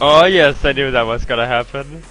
Oh yes, I knew that was gonna happen.